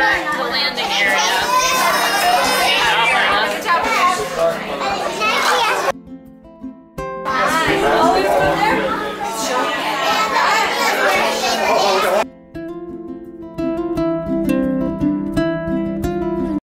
the landing.